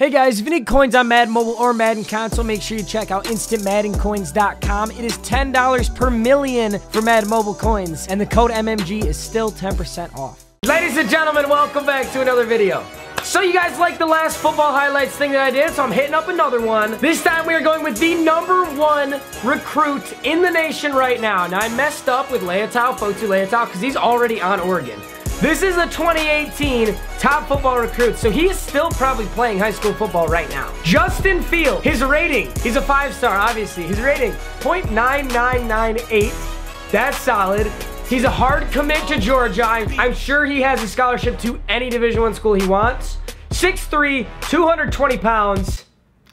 Hey guys, if you need coins on Madden Mobile or Madden Console, make sure you check out InstantMaddenCoins.com. It is $10 per million for Madden Mobile coins, and the code MMG is still 10% off. Ladies and gentlemen, welcome back to another video. So you guys like the last football highlights thing that I did, so I'm hitting up another one. This time we are going with the number one recruit in the nation right now. Now I messed up with Leitao, Fotu Leitao, because he's already on Oregon. This is a 2018 top football recruit, so he is still probably playing high school football right now. Justin Fields, his rating, he's a five-star, obviously. His rating, 0.9998. That's solid. He's a hard commit to Georgia. I'm, I'm sure he has a scholarship to any Division One school he wants. 6'3", 220 pounds.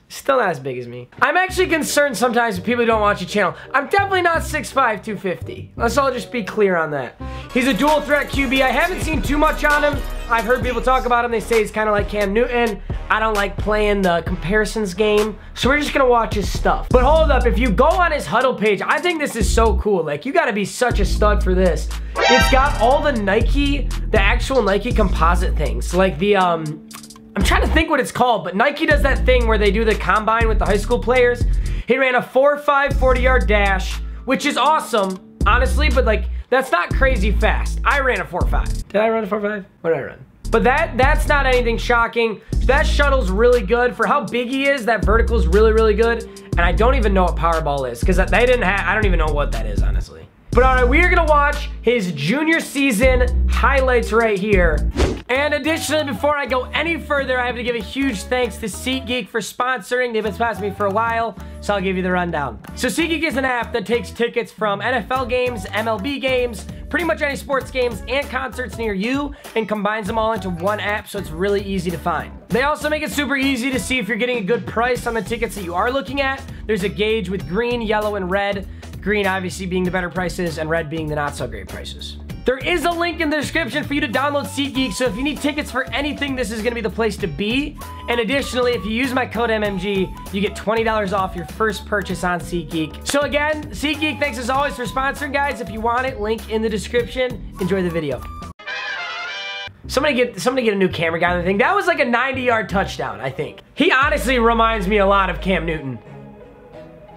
Still not as big as me. I'm actually concerned sometimes with people who don't watch the channel. I'm definitely not 6'5", 250. Let's all just be clear on that. He's a dual threat QB. I haven't seen too much on him. I've heard people talk about him. They say he's kind of like Cam Newton. I don't like playing the comparisons game. So we're just going to watch his stuff. But hold up. If you go on his Hudl page, I think this is so cool. Like, you got to be such a stud for this. It's got all the Nike, the actual Nike composite things. Like the, um, I'm trying to think what it's called, but Nike does that thing where they do the combine with the high school players. He ran a 4-5 40-yard dash, which is awesome, honestly, but like, that's not crazy fast. I ran a 4.5. Did I run a 4.5? What did I run? But that that's not anything shocking. That shuttle's really good. For how big he is, that vertical's really, really good. And I don't even know what Powerball is because they didn't have, I don't even know what that is, honestly. But all right, we are gonna watch his junior season highlights right here. And additionally, before I go any further, I have to give a huge thanks to SeatGeek for sponsoring. They've been sponsoring me for a while, so I'll give you the rundown. So SeatGeek is an app that takes tickets from NFL games, MLB games, pretty much any sports games and concerts near you and combines them all into one app so it's really easy to find. They also make it super easy to see if you're getting a good price on the tickets that you are looking at. There's a gauge with green, yellow, and red Green obviously being the better prices and red being the not so great prices. There is a link in the description for you to download SeatGeek, so if you need tickets for anything, this is going to be the place to be. And additionally, if you use my code MMG, you get $20 off your first purchase on SeatGeek. So again, SeatGeek, thanks as always for sponsoring, guys. If you want it, link in the description. Enjoy the video. Somebody get somebody get a new camera guy on the thing. That was like a 90-yard touchdown, I think. He honestly reminds me a lot of Cam Newton.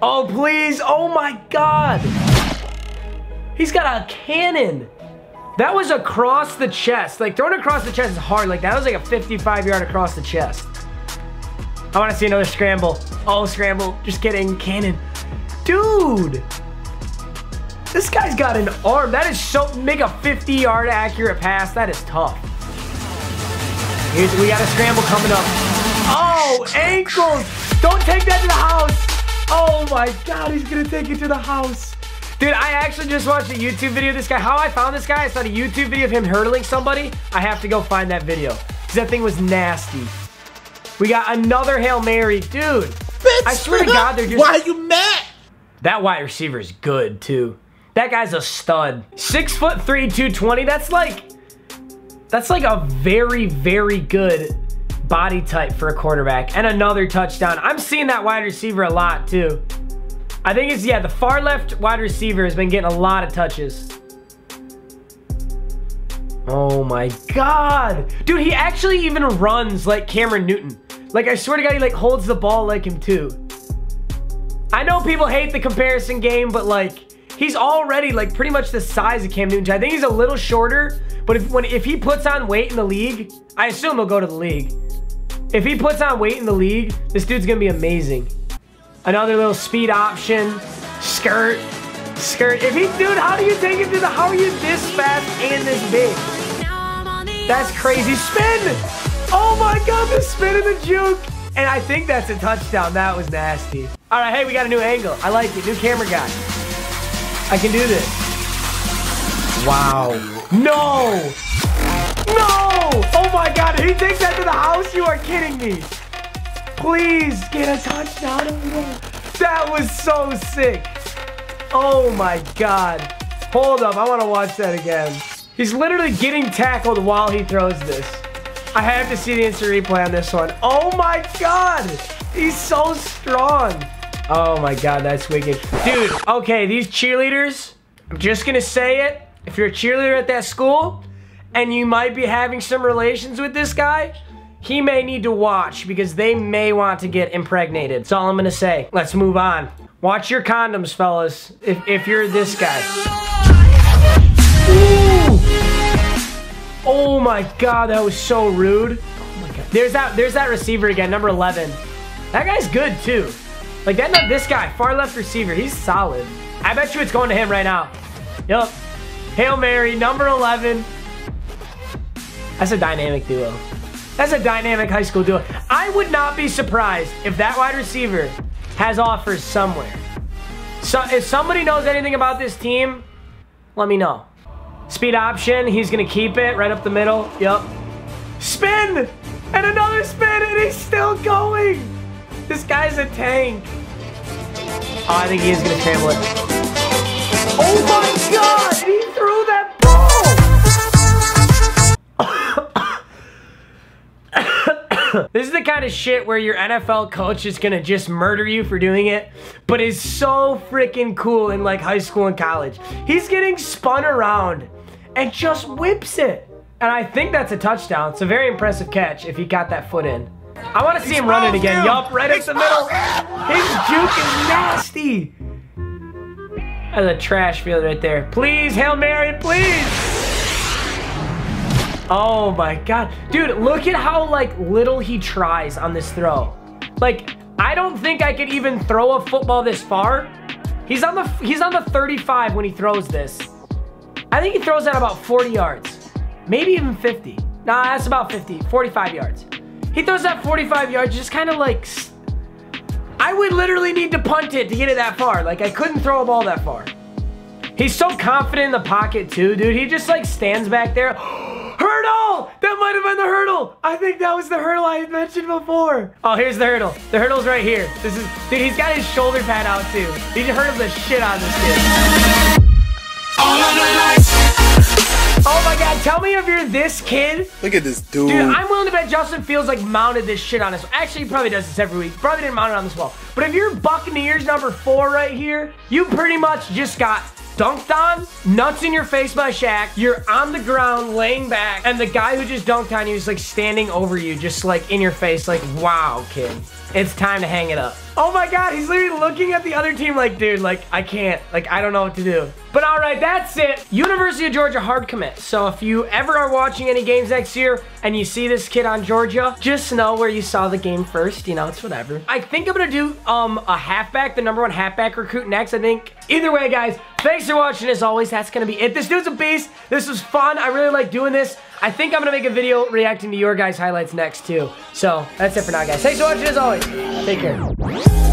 Oh, please. Oh, my God. He's got a cannon. That was across the chest. Like, throwing across the chest is hard. Like, that was like a 55 yard across the chest. I want to see another scramble. Oh, scramble. Just kidding. Cannon. Dude. This guy's got an arm. That is so... Make a 50 yard accurate pass. That is tough. Here's, we got a scramble coming up. Oh, ankles. Don't take that to the house. Oh my God, he's gonna take it to the house. Dude, I actually just watched a YouTube video of this guy. How I found this guy, I saw a YouTube video of him hurdling somebody. I have to go find that video. Because that thing was nasty. We got another Hail Mary. Dude, Bitch, I swear to God, they're just... Why are you mad? That wide receiver is good, too. That guy's a stud. Six foot three, 220. That's like... That's like a very, very good body type for a quarterback and another touchdown. I'm seeing that wide receiver a lot too. I think it's, yeah, the far left wide receiver has been getting a lot of touches. Oh my God. Dude, he actually even runs like Cameron Newton. Like, I swear to God, he like holds the ball like him too. I know people hate the comparison game, but like, he's already like pretty much the size of Cam Newton. I think he's a little shorter, but if when if he puts on weight in the league, I assume he'll go to the league. If he puts on weight in the league, this dude's gonna be amazing. Another little speed option, skirt, skirt. If he, dude, how do you take him to the, how are you this fast and this big? That's crazy. Spin! Oh my God, the spin and the juke. And I think that's a touchdown. That was nasty. All right, hey, we got a new angle. I like it. New camera guy. I can do this. Wow. No! No! Oh my god, he takes that to the house? You are kidding me. Please get a touchdown. That was so sick. Oh my god. Hold up, I want to watch that again. He's literally getting tackled while he throws this. I have to see the instant replay on this one. Oh my god. He's so strong. Oh my god, that's wicked. Dude, okay, these cheerleaders, I'm just gonna say it. If you're a cheerleader at that school, and you might be having some relations with this guy, he may need to watch because they may want to get impregnated. That's all I'm gonna say. Let's move on. Watch your condoms, fellas, if, if you're this guy. Ooh. Oh my god, that was so rude. Oh. There's that there's that receiver again, number 11. That guy's good too. Like that not this guy, far left receiver. He's solid. I bet you it's going to him right now. Yup. Hail Mary, number 11. That's a dynamic duo. That's a dynamic high school duo. I would not be surprised if that wide receiver has offers somewhere. So if somebody knows anything about this team, let me know. Speed option, he's gonna keep it right up the middle. Yep. Spin! And another spin, and he's still going! This guy's a tank. Oh, I think he is gonna scramble it. Oh my god! He threw that ball! this is the kind of shit where your NFL coach is gonna just murder you for doing it, but is so freaking cool in like high school and college. He's getting spun around and just whips it. And I think that's a touchdown. It's a very impressive catch if he got that foot in. I want to see him run it again. Yup, right up the middle. His juke is nasty. That's a trash field right there. Please, Hail Mary, please. Oh my God. Dude, look at how like little he tries on this throw. Like, I don't think I could even throw a football this far. He's on the he's on the 35 when he throws this. I think he throws at about 40 yards. Maybe even 50. Nah, that's about 50, 45 yards. He throws that 45 yards, just kind of like... I would literally need to punt it to get it that far. Like, I couldn't throw a ball that far. He's so confident in the pocket, too, dude. He just, like, stands back there. hurdle! That might have been the hurdle. I think that was the hurdle I had mentioned before. Oh, here's the hurdle. The hurdle's right here. This is... Dude, he's got his shoulder pad out, too. He hurdled the shit out of this kid. Oh my god, tell me if you're this kid. Look at this dude. Dude, I'm willing to bet Justin Fields like mounted this shit on this. Actually, he probably does this every week. Probably didn't mount it on this wall. But if you're Buccaneers number four right here, you pretty much just got dunked on, nuts in your face by Shaq. You're on the ground, laying back, and the guy who just dunked on you is like standing over you, just like in your face, like, wow, kid. It's time to hang it up. Oh my god, he's literally looking at the other team like, dude, like, I can't. Like, I don't know what to do. But all right, that's it. University of Georgia hard commit. So if you ever are watching any games next year and you see this kid on Georgia, just know where you saw the game first. You know, it's whatever. I think I'm going to do um a halfback, the number one halfback recruit next, I think. Either way, guys, thanks for watching. As always, that's going to be it. This dude's a beast. This was fun. I really like doing this. I think I'm going to make a video reacting to your guys' highlights next, too. So, that's it for now, guys. Thanks for watching, as always. Take care.